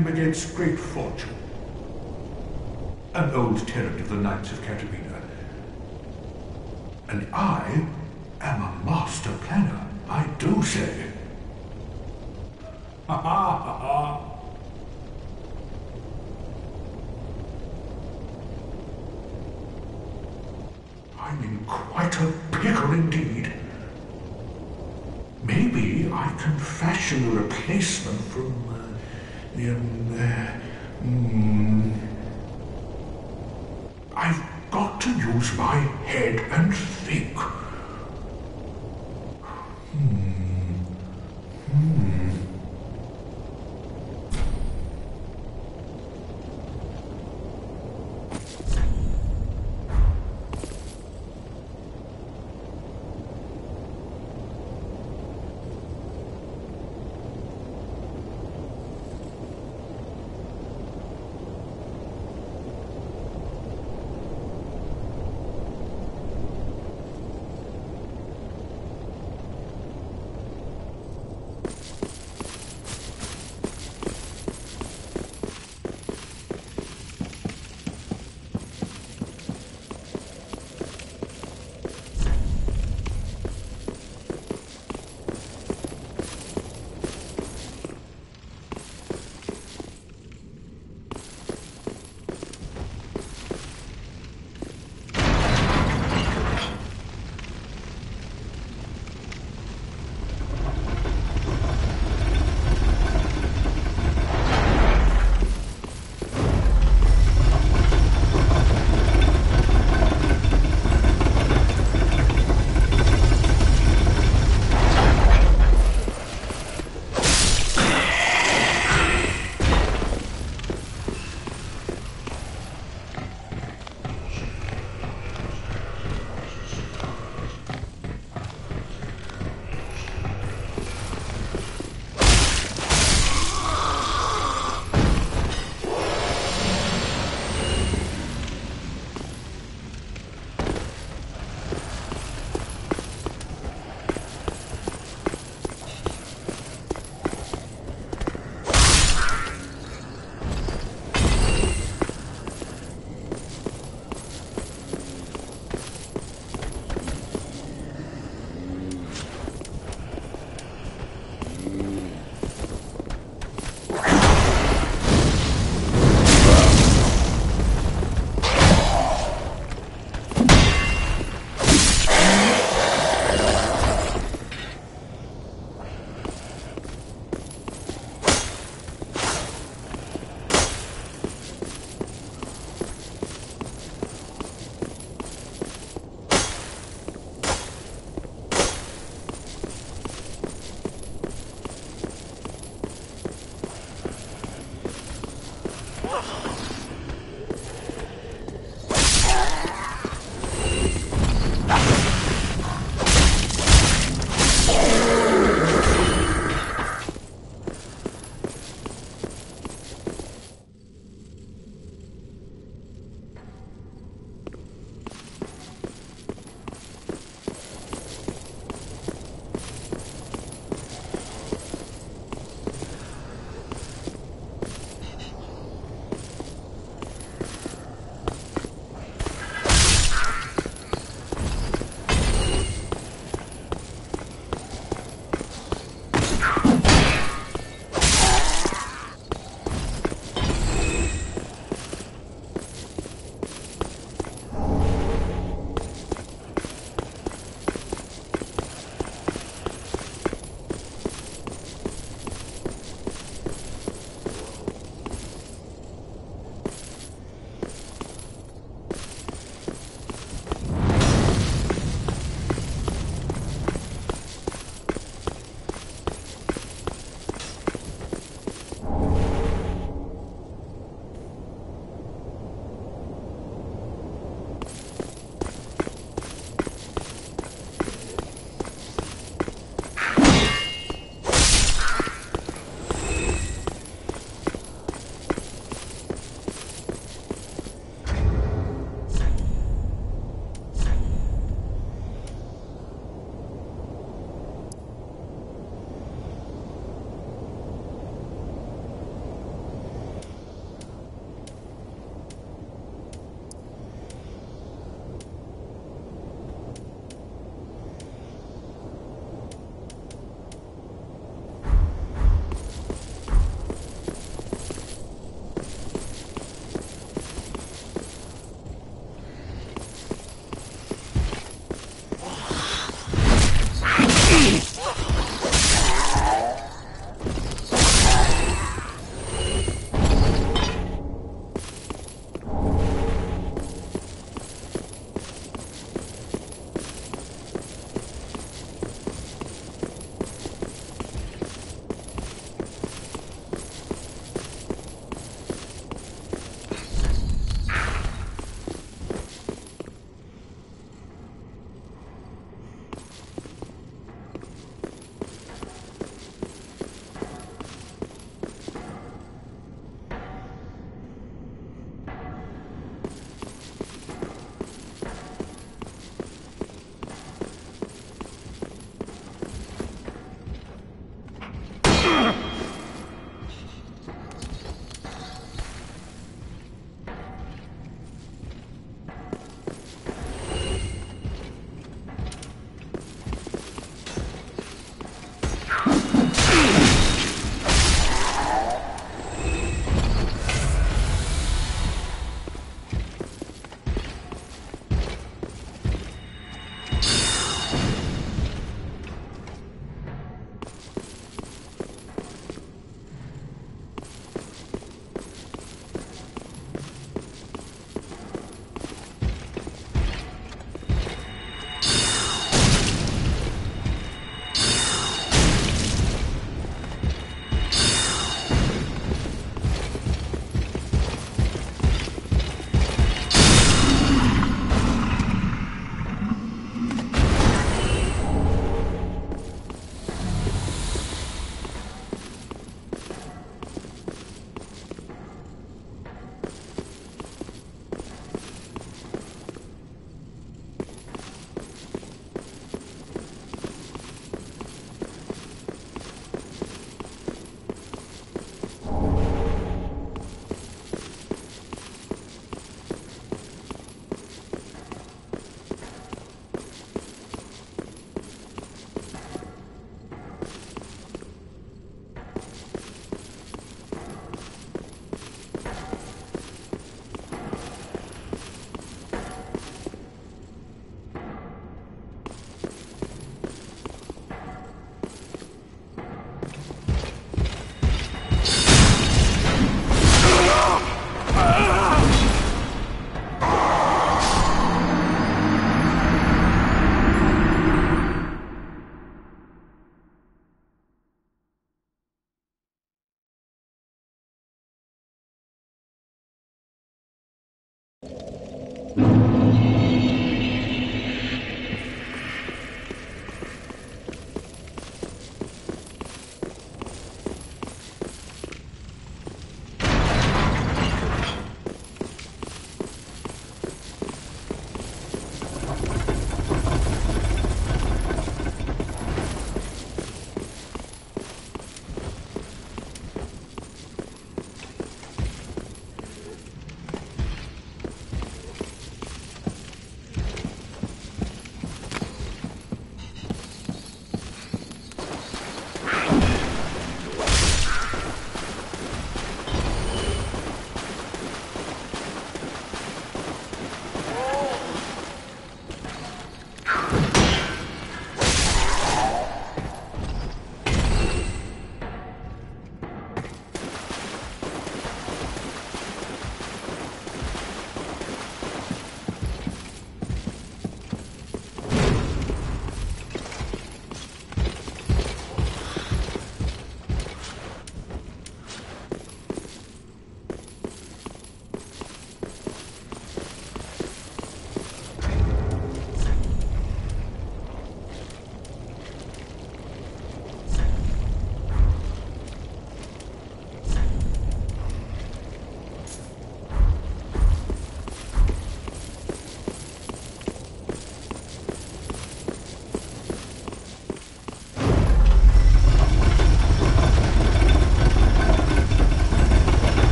planning begets great fortune. An old tenant of the Knights of Catarina. And I am a master planner, I do say. Ha ha ha ha. I'm in quite a pickle indeed. Maybe I can fashion a replacement from uh, mm, I've got to use my head and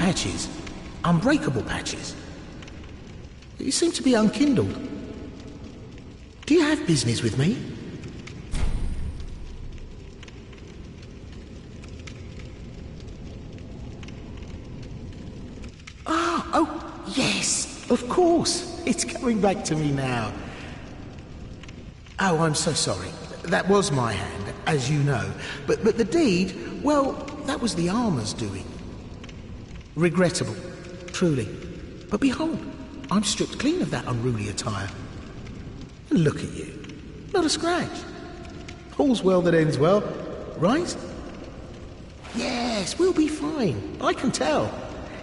Patches. Unbreakable Patches. You seem to be unkindled. Do you have business with me? Ah, oh, yes, of course. It's coming back to me now. Oh, I'm so sorry. That was my hand, as you know. But, but the deed, well, that was the armor's doing. Regrettable, truly. But behold, I'm stripped clean of that unruly attire. And look at you. Not a scratch. All's well that ends well, right? yes, we'll be fine. I can tell.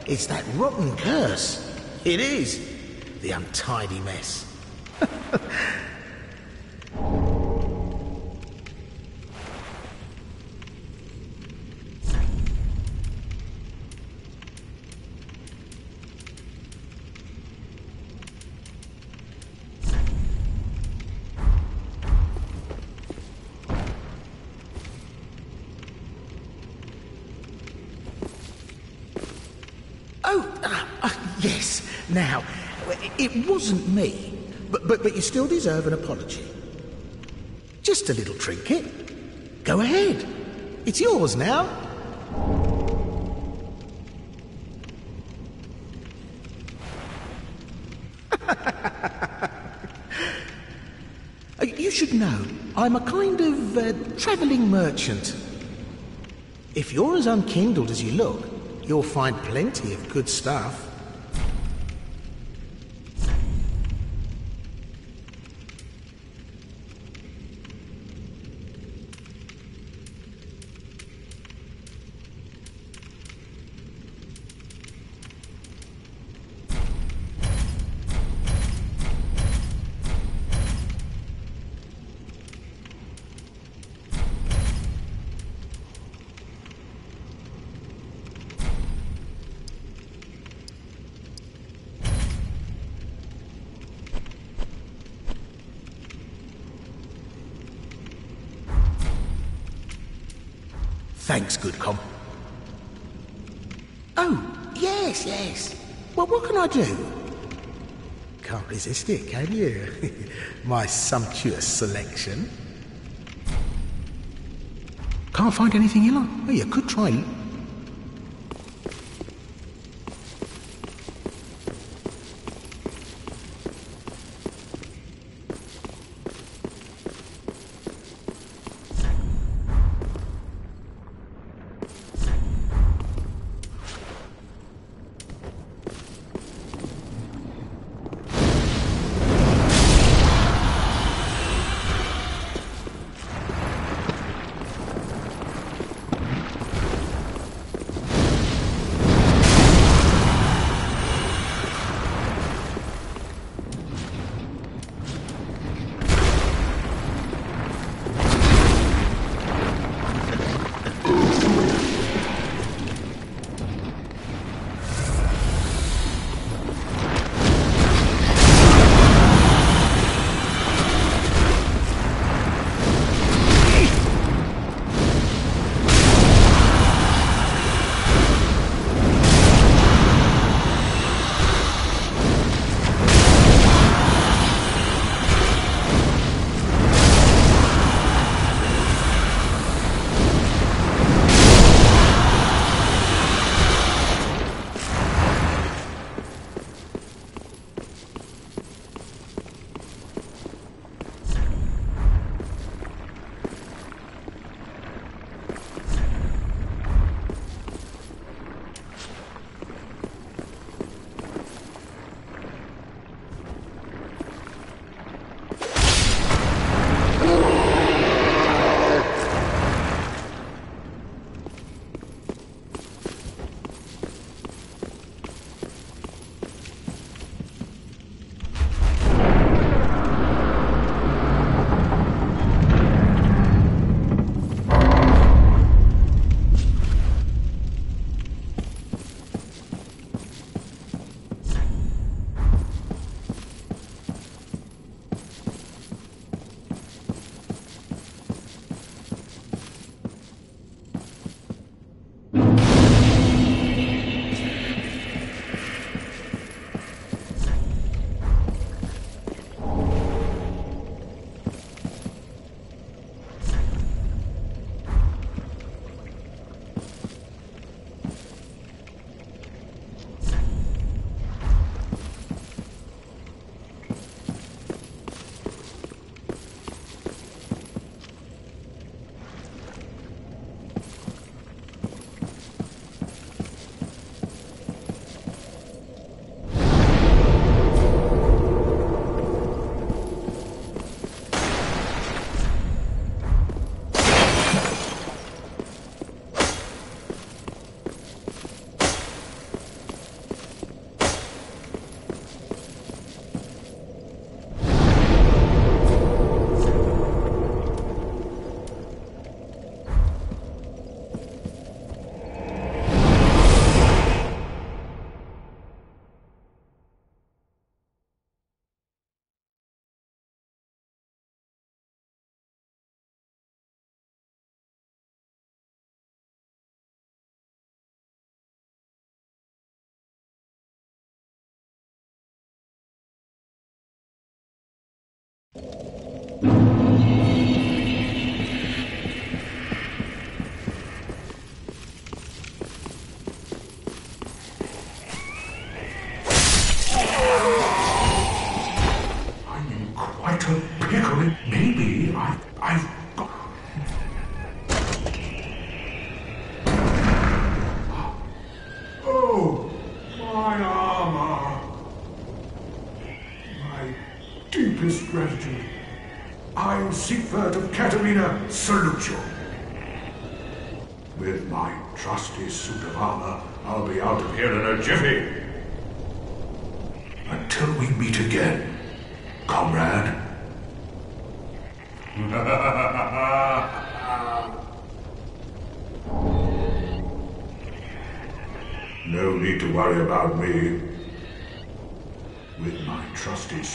It's that rotten curse. It is. The untidy mess. wasn't me, but, but, but you still deserve an apology. Just a little trinket. Go ahead. It's yours now. You should know, I'm a kind of uh, travelling merchant. If you're as unkindled as you look, you'll find plenty of good stuff. Resist it, can you? My sumptuous selection. Can't find anything you like? Well, you could try.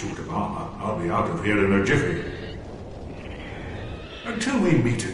Suit of armor, I'll be out of here in a jiffy. Until we meet again,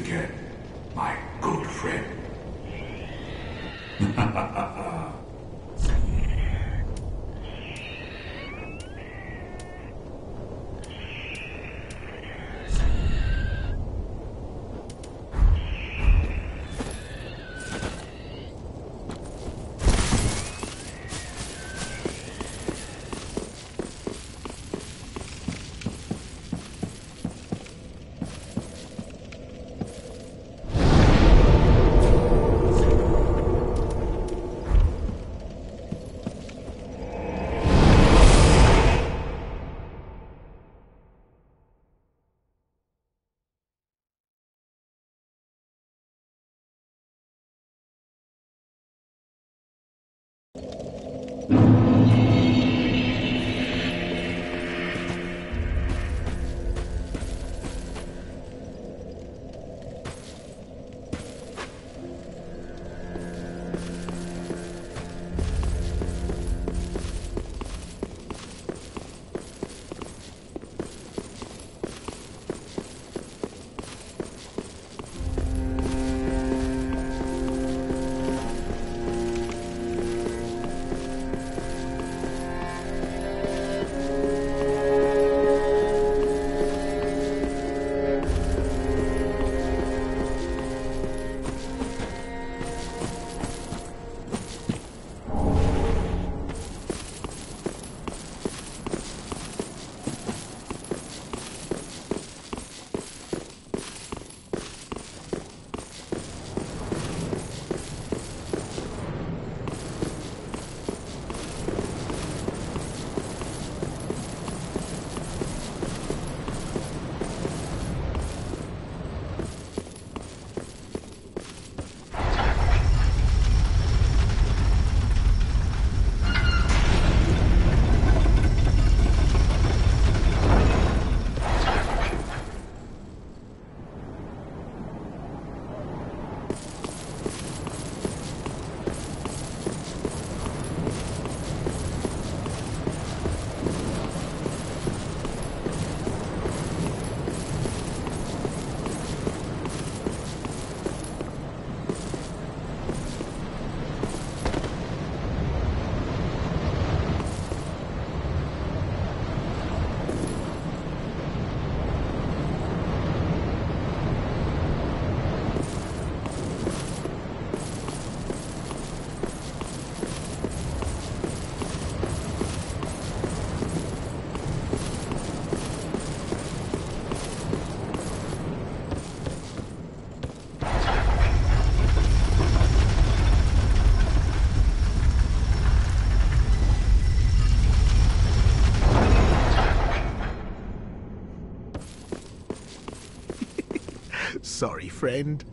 Sorry, friend.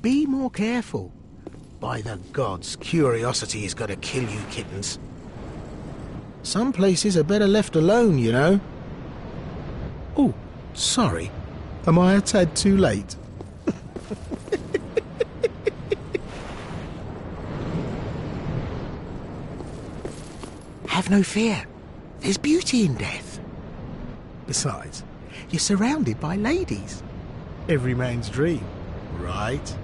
Be more careful. By the gods, curiosity is going to kill you kittens. Some places are better left alone, you know. Oh, sorry. Am I a tad too late? Have no fear. There's beauty in death. Besides, you're surrounded by ladies. Every man's dream, right?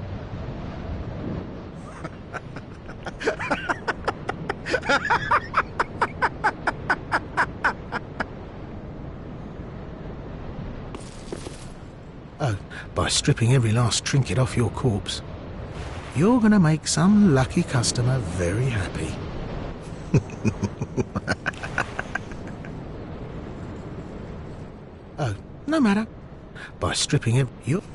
oh, by stripping every last trinket off your corpse. You're gonna make some lucky customer very happy. oh, no matter. By stripping him, you.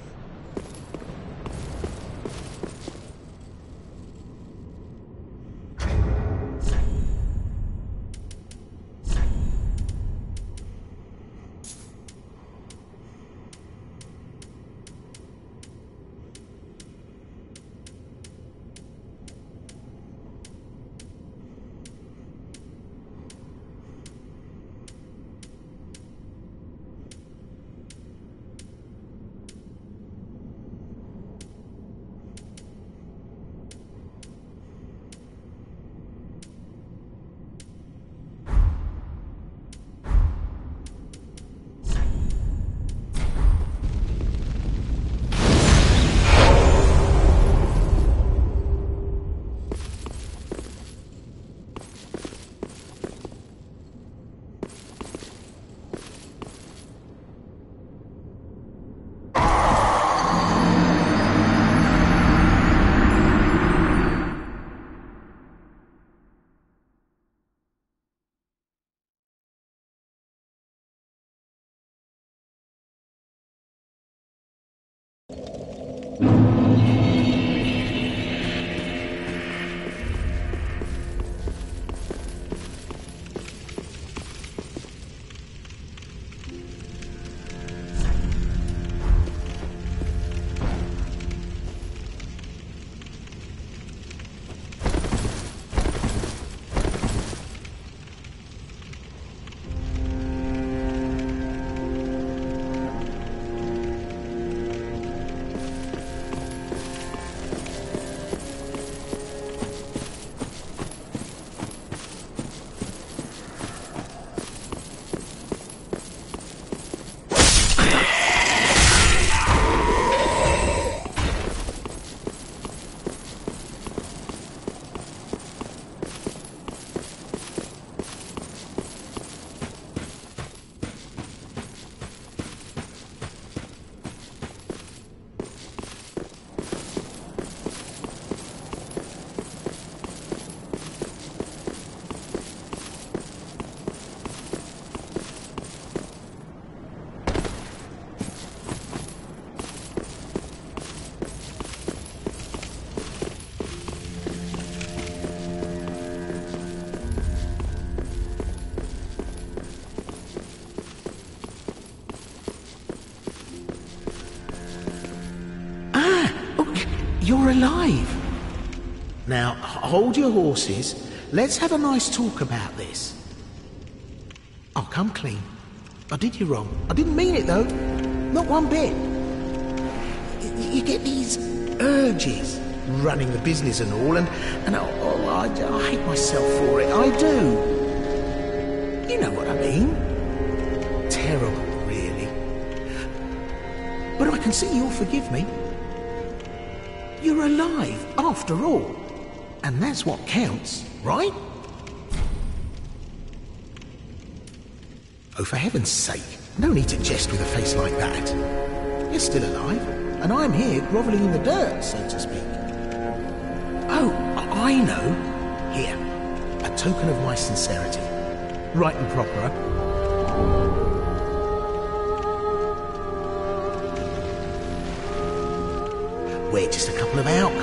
You're alive. Now, hold your horses. Let's have a nice talk about this. I'll come clean. I did you wrong. I didn't mean it, though. Not one bit. Y- You get these urges, running the business and all, and, and oh, oh, I, I hate myself for it. I do. You know what I mean. Terrible, really. But I can see you'll forgive me. You're alive, after all. And that's what counts, right? Oh, for heaven's sake, no need to jest with a face like that. You're still alive, and I'm here grovelling in the dirt, so to speak. Oh, I I know. Here, a token of my sincerity. Right and proper, We're just a couple of outcasts.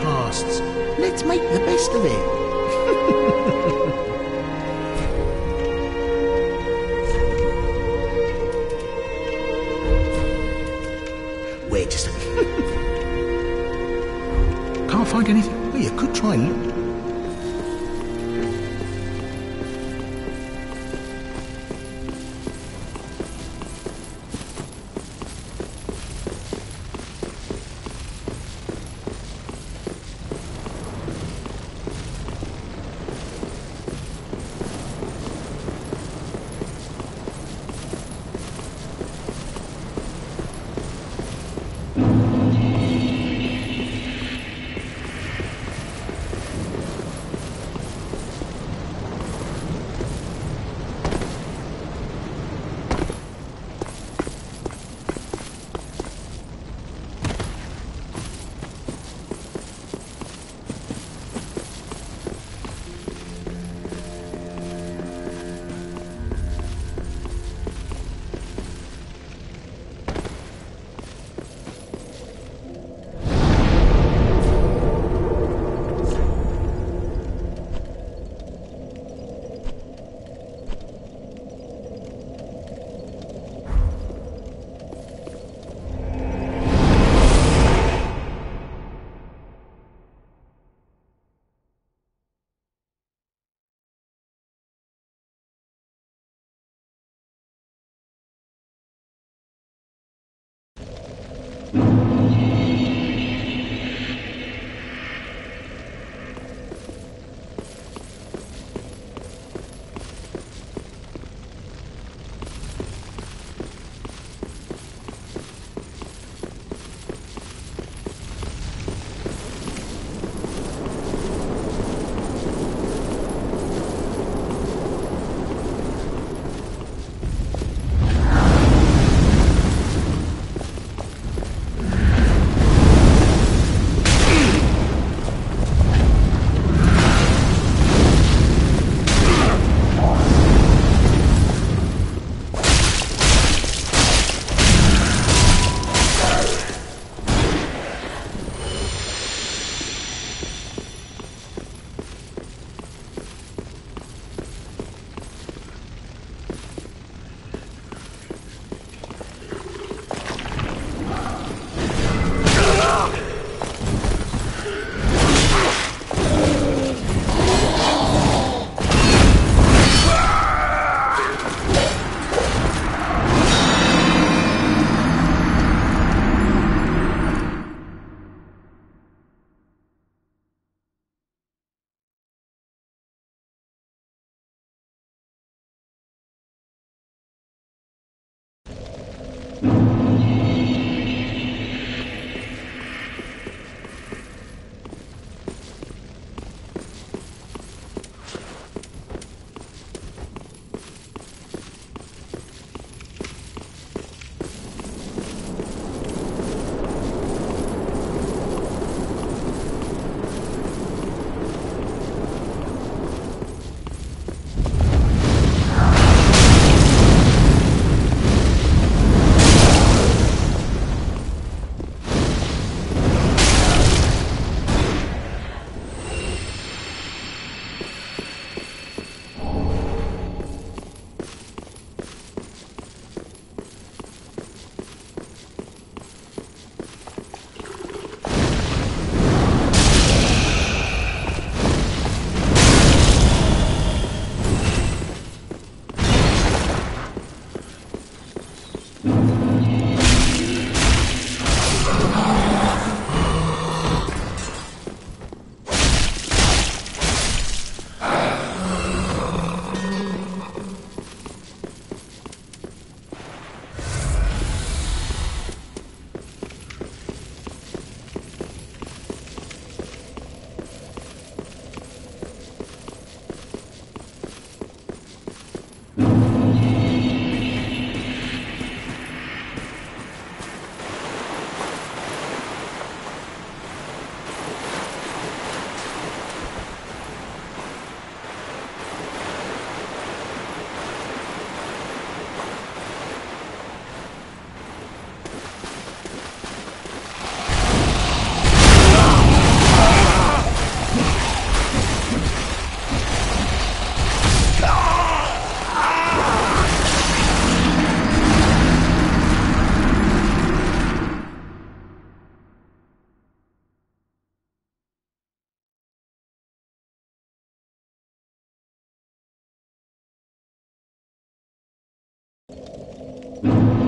Excuse me,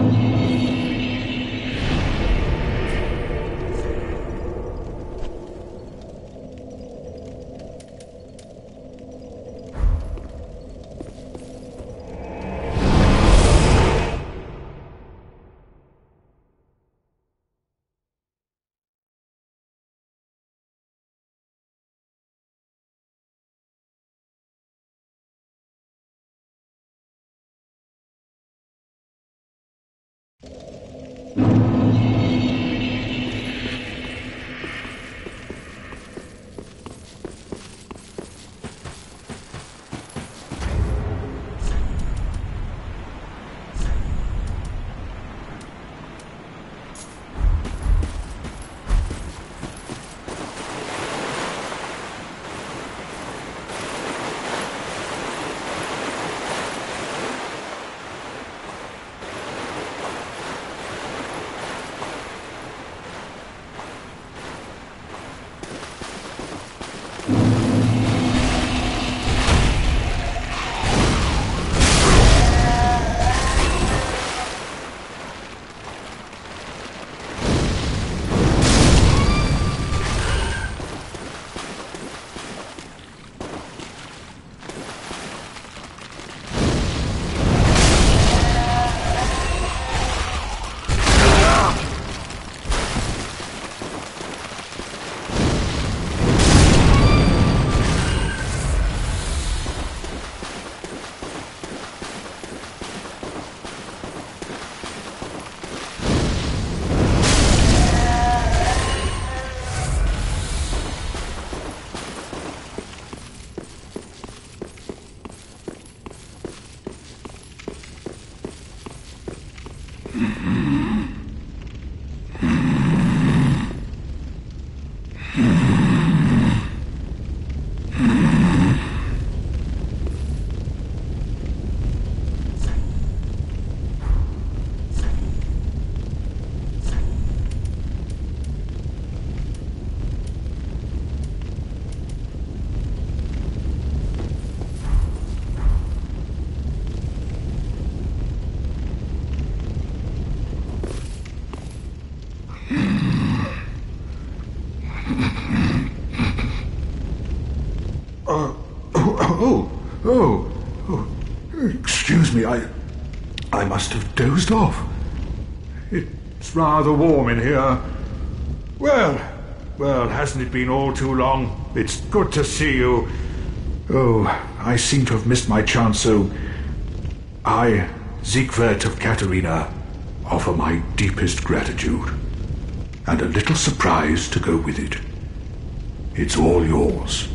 I, I must have dozed off. It's rather warm in here. Well, well, hasn't it been all too long? It's good to see you. Oh, I seem to have missed my chance, so I, Siegward of Catarina, offer my deepest gratitude. And a little surprise to go with it. It's all yours.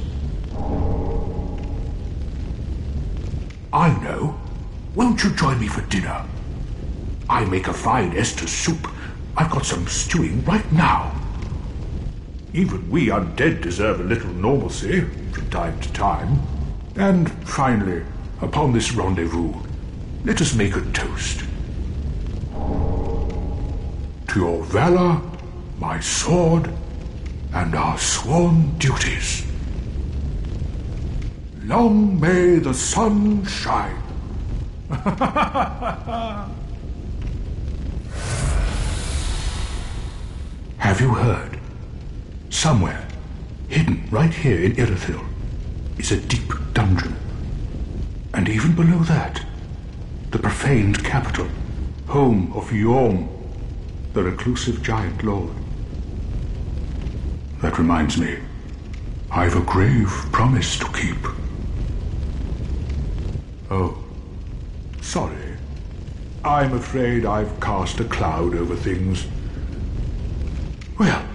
I know. Won't you join me for dinner? I make a fine Estus soup. I've got some stewing right now. Even we undead deserve a little normalcy from time to time. And finally, upon this rendezvous, let us make a toast. To your valor, my sword, and our sworn duties. Long may the sun shine. Have you heard? Somewhere, hidden right here in Irithyll, is a deep dungeon. And even below that, the profaned capital, home of Yhorm, the reclusive giant lord. That reminds me, I've a grave promise to keep. Oh, sorry. I'm afraid I've cast a cloud over things. Well,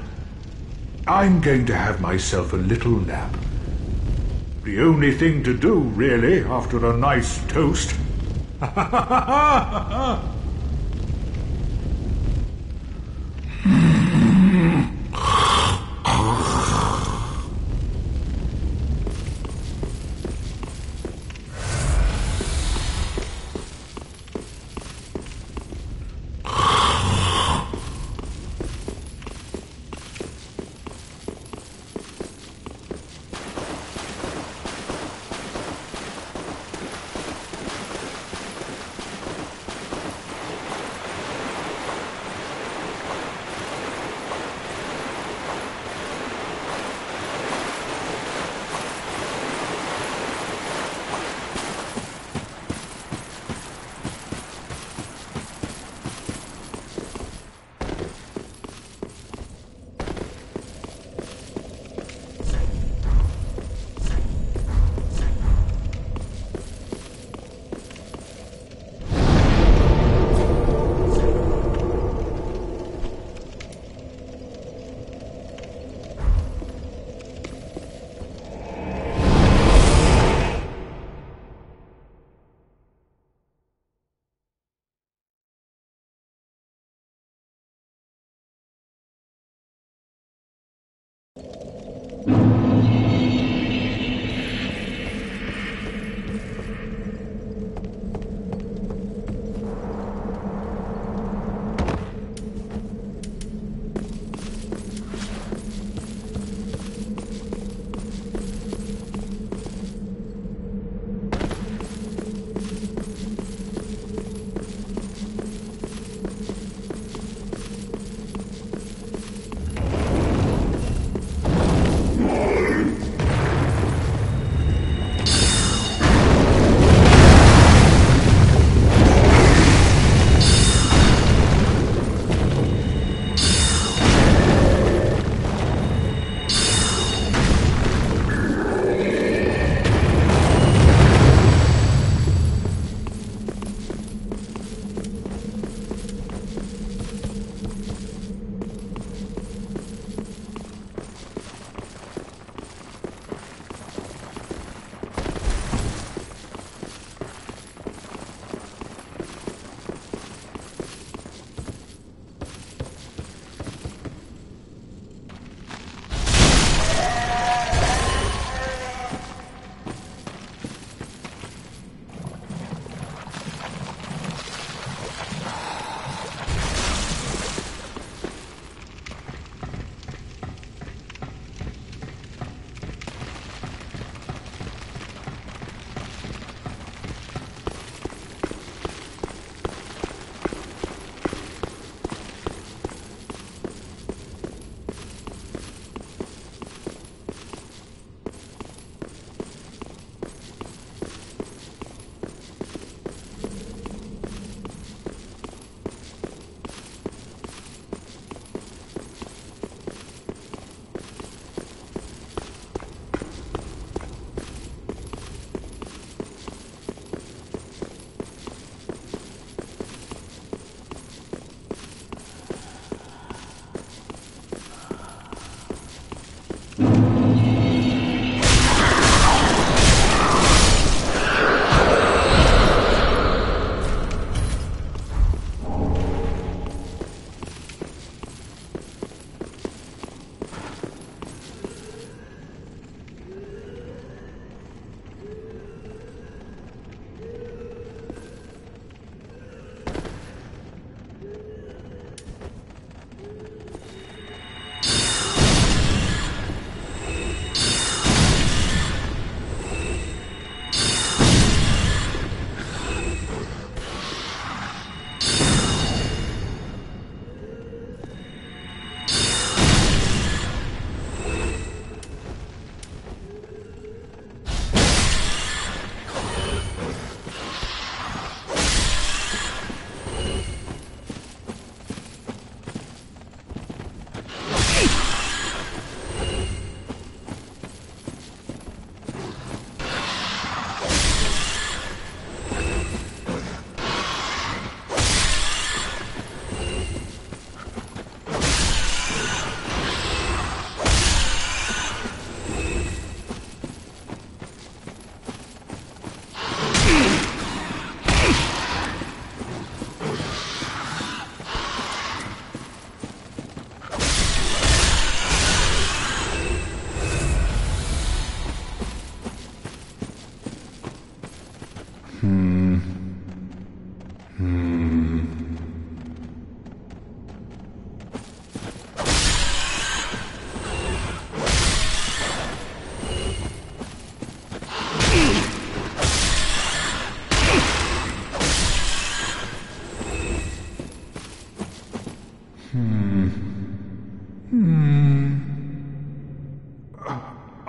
I'm going to have myself a little nap. The only thing to do, really, after a nice toast.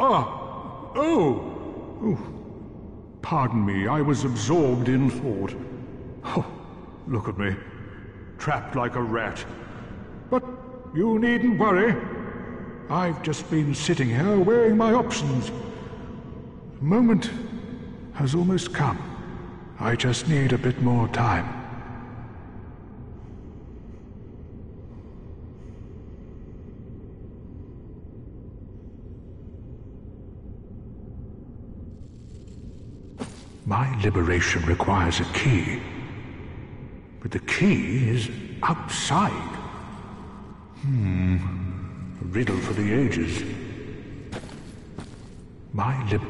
Ah, oh. oh. Pardon me, I was absorbed in thought. Oh, look at me. Trapped like a rat. But you needn't worry. I've just been sitting here weighing my options. The moment has almost come. I just need a bit more time. My liberation requires a key. But the key is outside. Hmm. A riddle for the ages. My lib...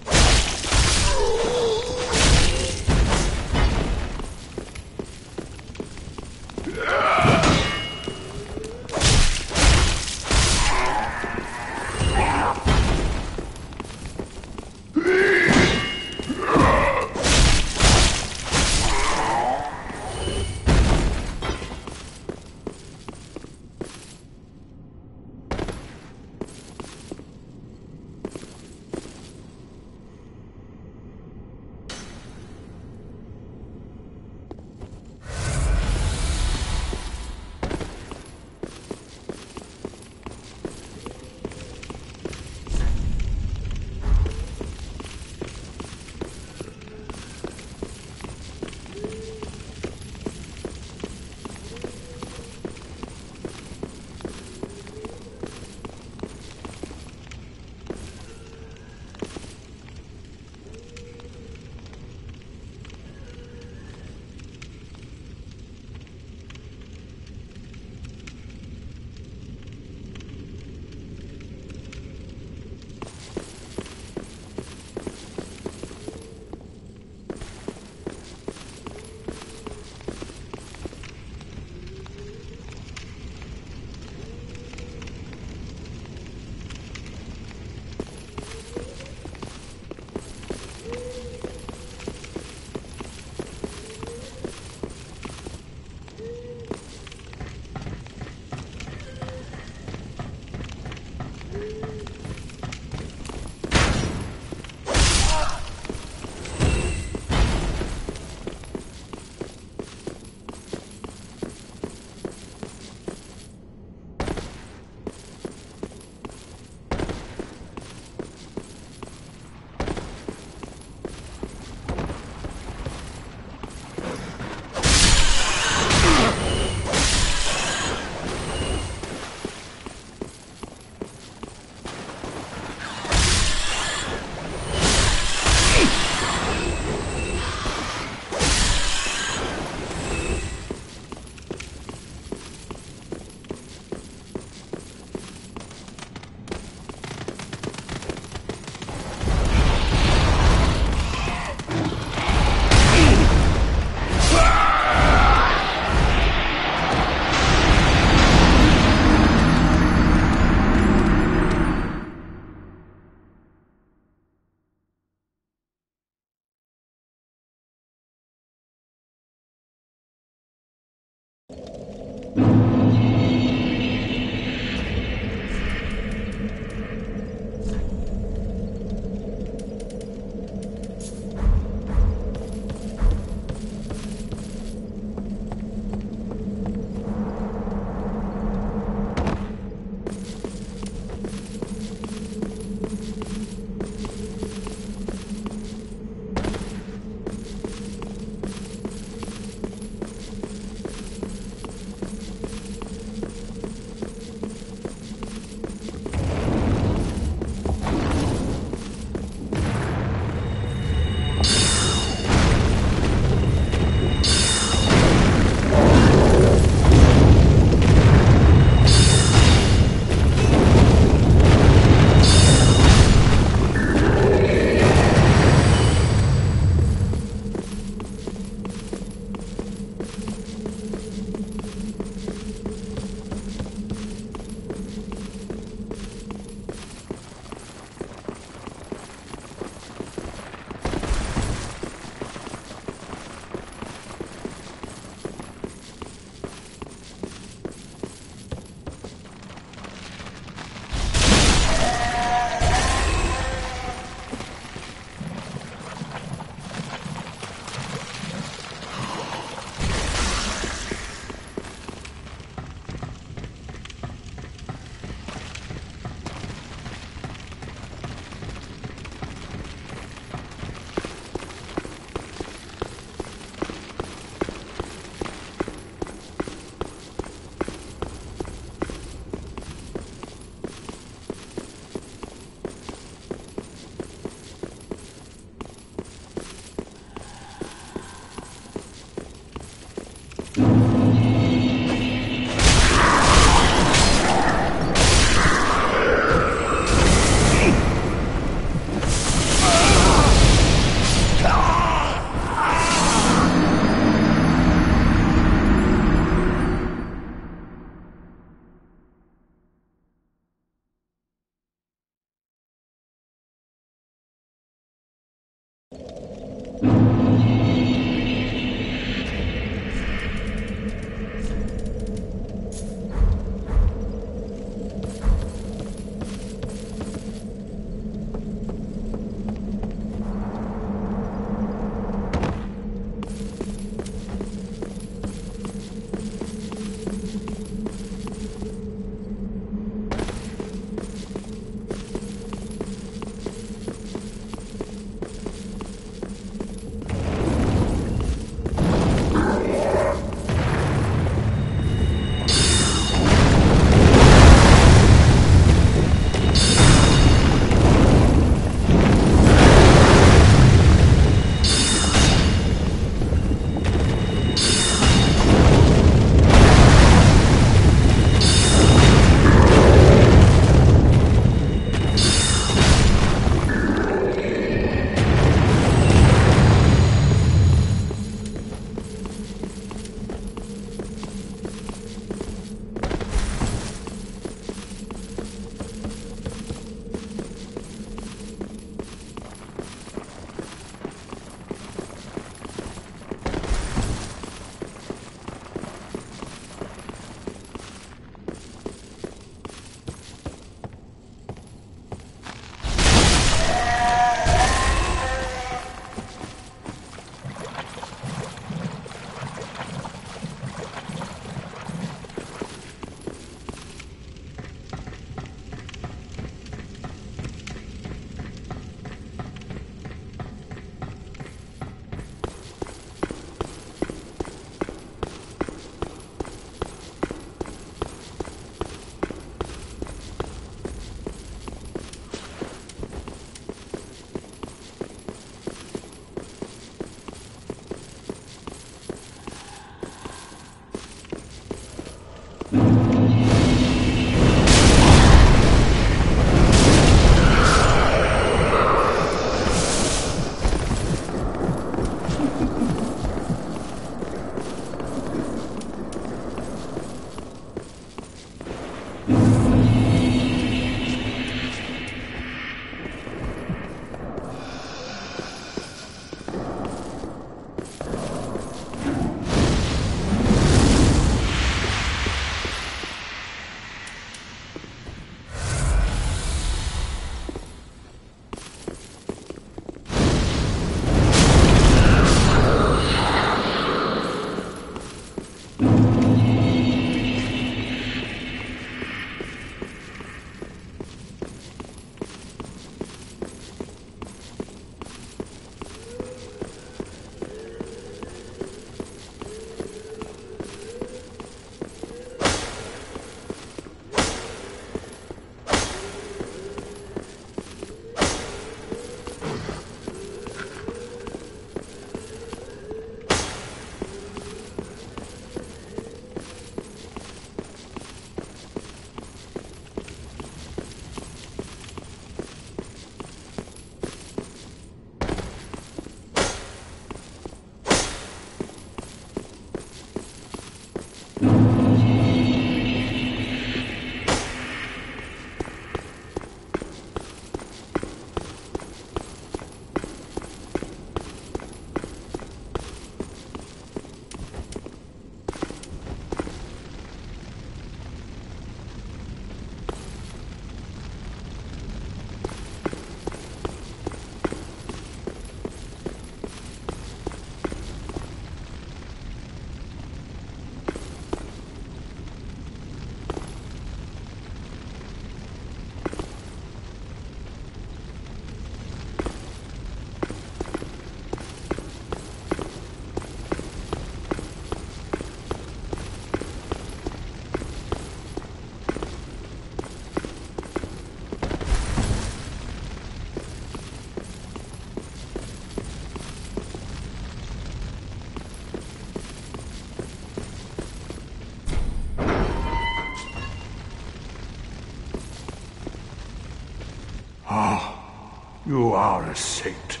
You are a saint.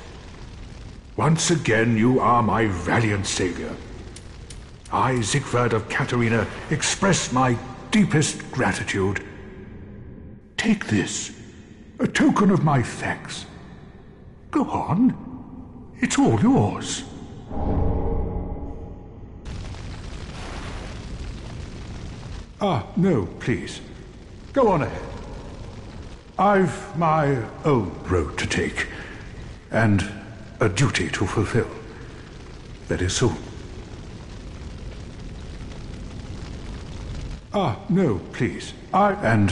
Once again, you are my valiant savior. I, Siegward of Catarina, express my deepest gratitude. Take this, a token of my thanks. Go on. It's all yours. Ah, no, please. Go on ahead. I've my own road to take, and a duty to fulfill. Very soon. Ah, no, please. I and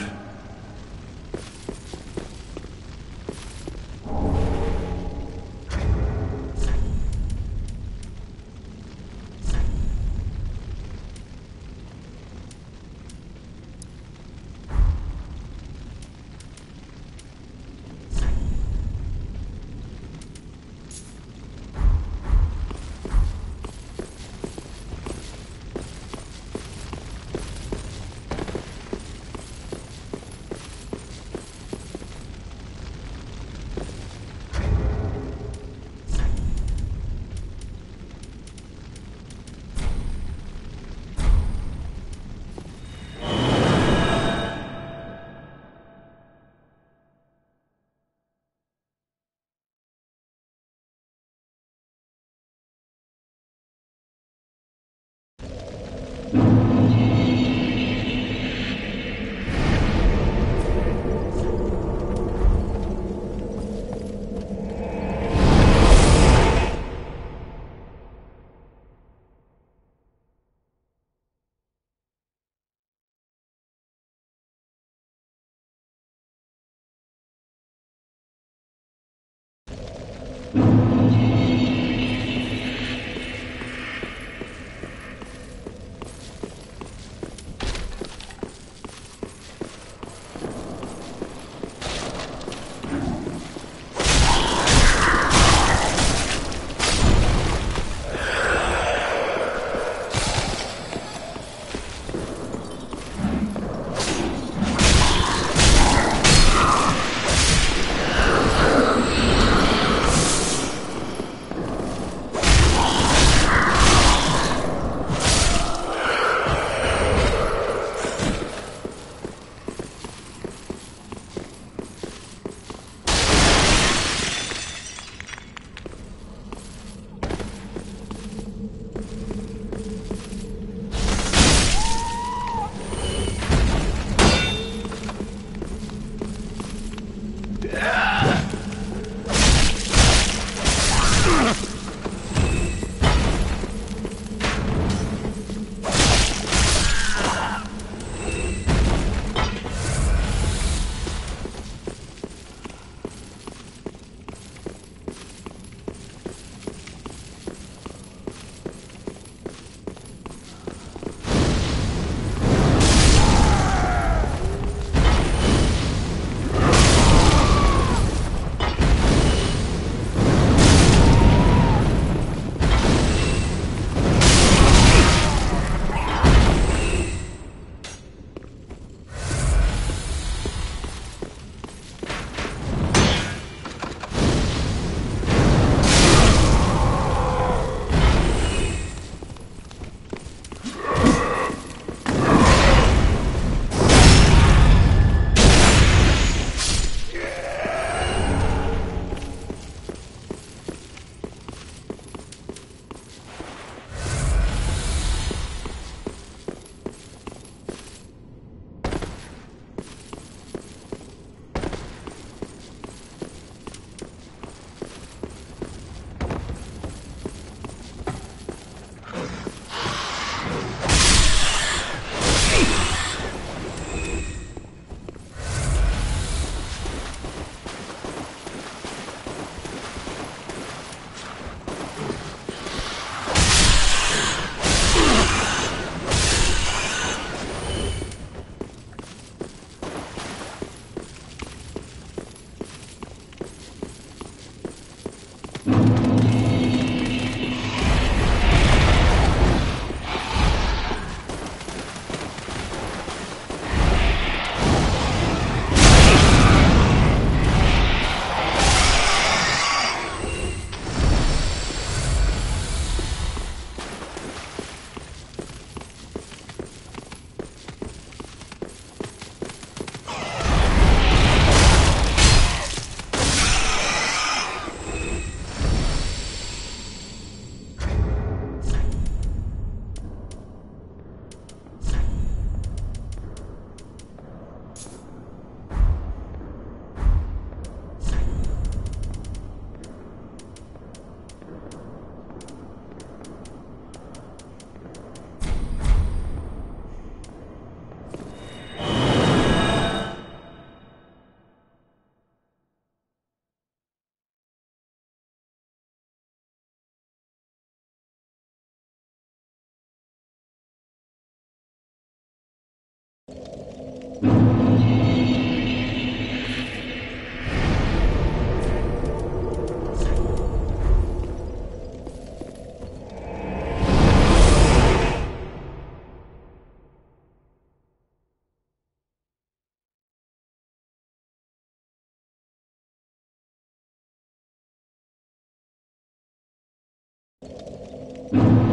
you.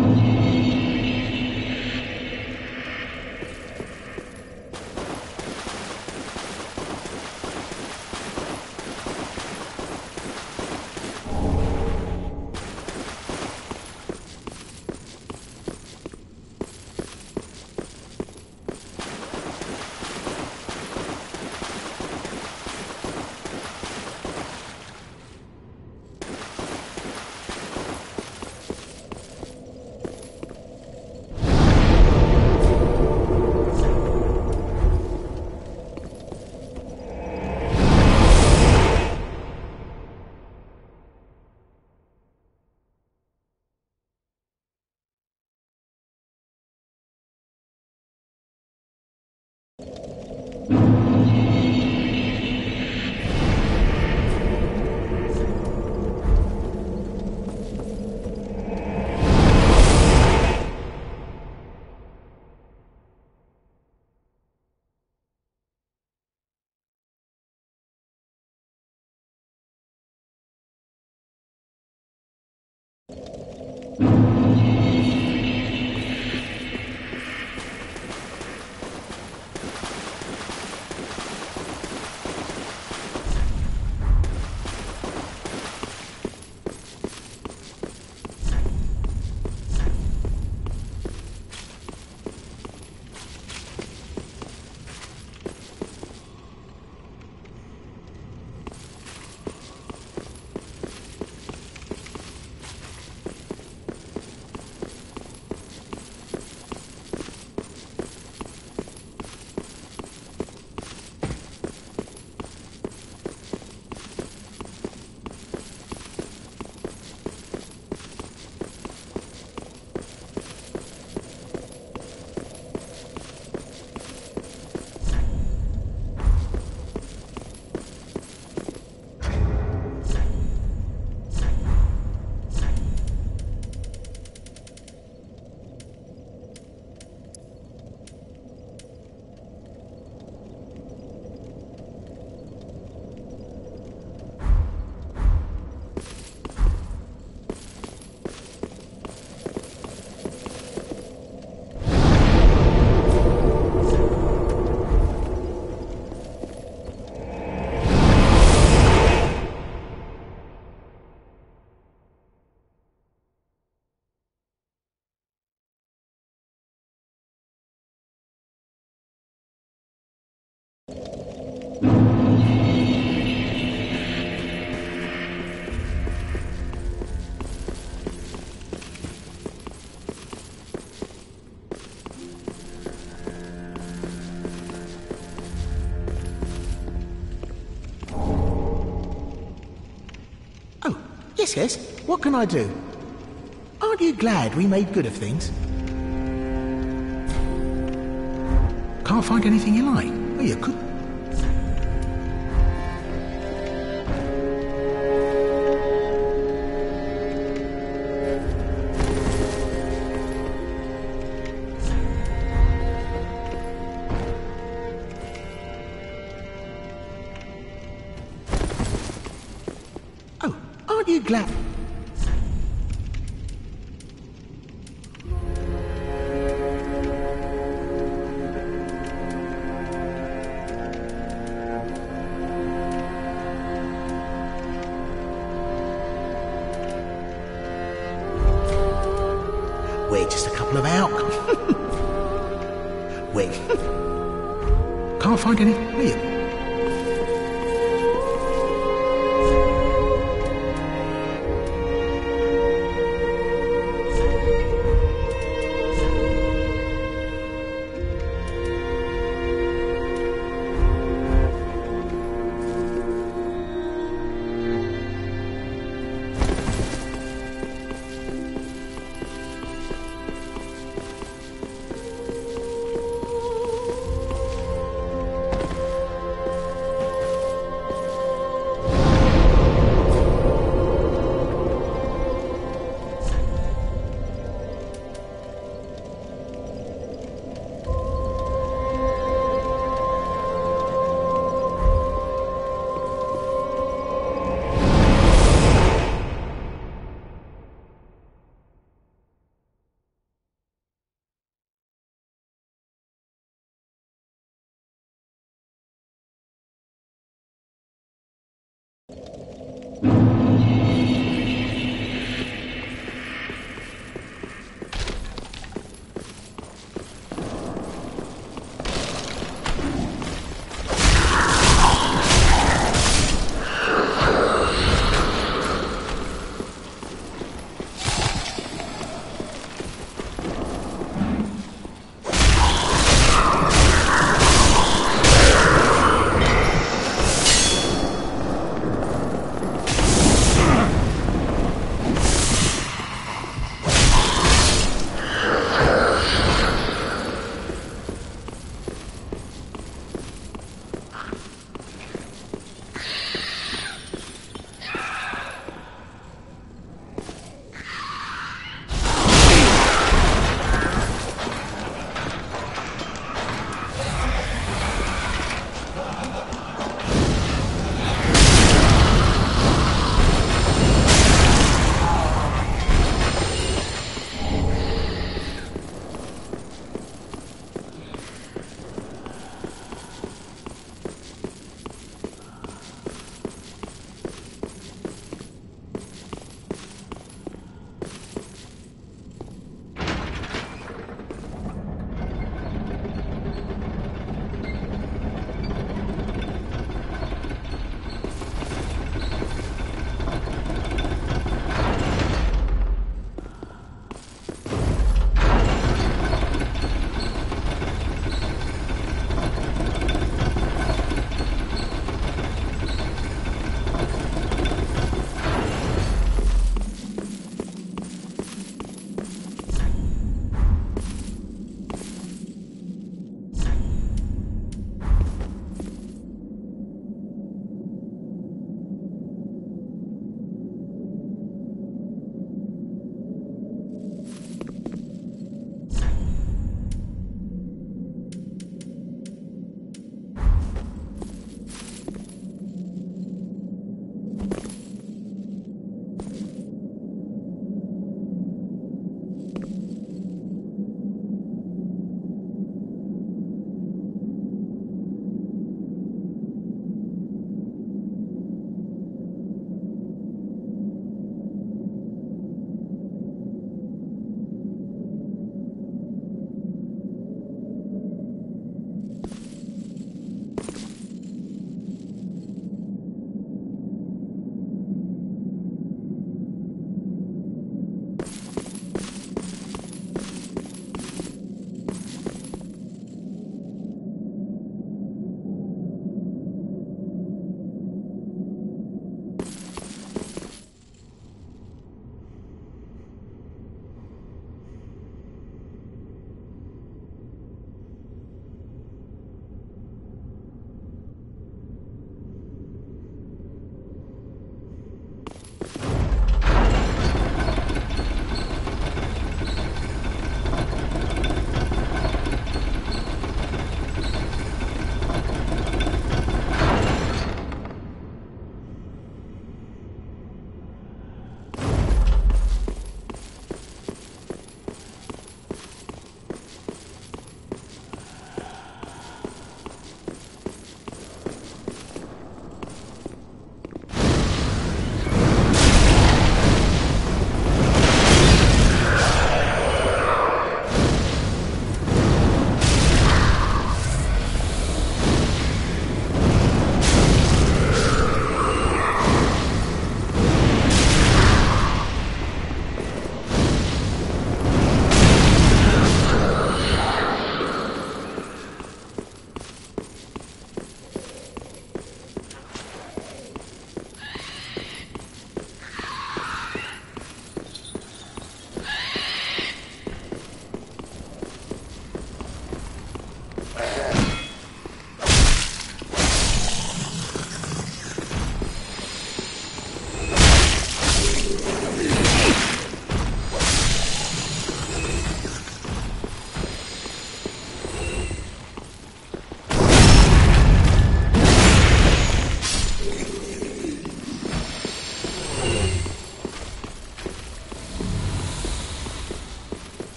you. Yes, yes. What can I do? Aren't you glad we made good of things? Can't find anything you like? Oh, you could. You glad?